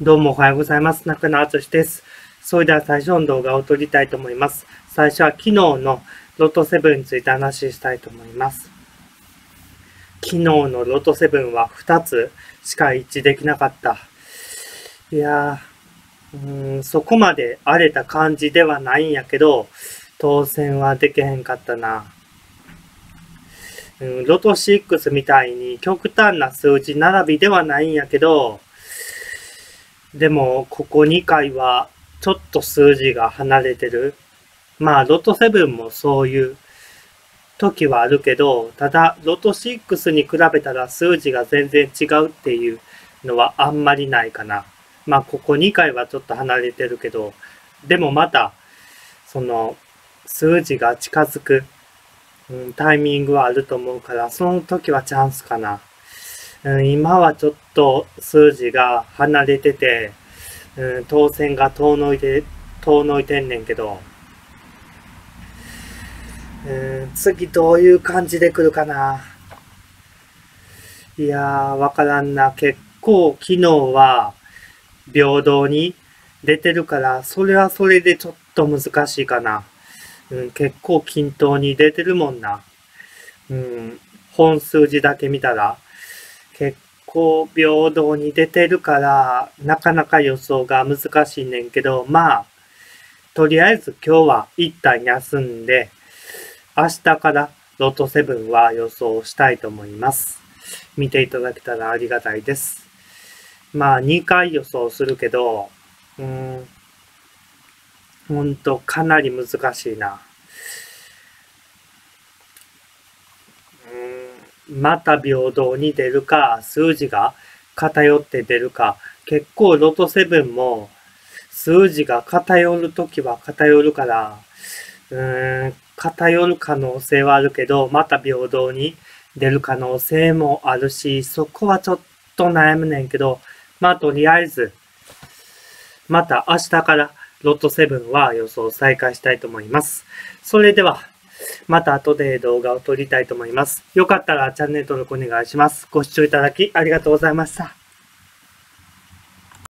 どうもおはようございます。中野敦です。それでは最初の動画を撮りたいと思います。最初は昨日のロト7について話したいと思います。昨日のロト7は2つしか一致できなかった。いやー、うんそこまで荒れた感じではないんやけど、当選はできへんかったな。うん、ロト6みたいに極端な数字並びではないんやけど、でも、ここ2回は、ちょっと数字が離れてる。まあ、ロト7もそういう時はあるけど、ただ、ロト6に比べたら数字が全然違うっていうのはあんまりないかな。まあ、ここ2回はちょっと離れてるけど、でもまた、その、数字が近づく、うん、タイミングはあると思うから、その時はチャンスかな。うん、今はちょっと数字が離れてて、うん、当選が遠のいて、遠のいてんねんけど、うん、次どういう感じで来るかな。いやー、わからんな。結構昨日は平等に出てるから、それはそれでちょっと難しいかな。うん、結構均等に出てるもんな。うん、本数字だけ見たら。結構平等に出てるから、なかなか予想が難しいねんけど、まあ、とりあえず今日は一旦休んで、明日からロト7は予想したいと思います。見ていただけたらありがたいです。まあ、2回予想するけど、うん、ほんとかなり難しいな。また平等に出るか、数字が偏って出るか、結構ロト7も数字が偏るときは偏るから、うーん、偏る可能性はあるけど、また平等に出る可能性もあるし、そこはちょっと悩むねんけど、まあとりあえず、また明日からロト7は予想再開したいと思います。それでは、また後で動画を撮りたいと思います。よかったらチャンネル登録お願いします。ご視聴いただきありがとうございました。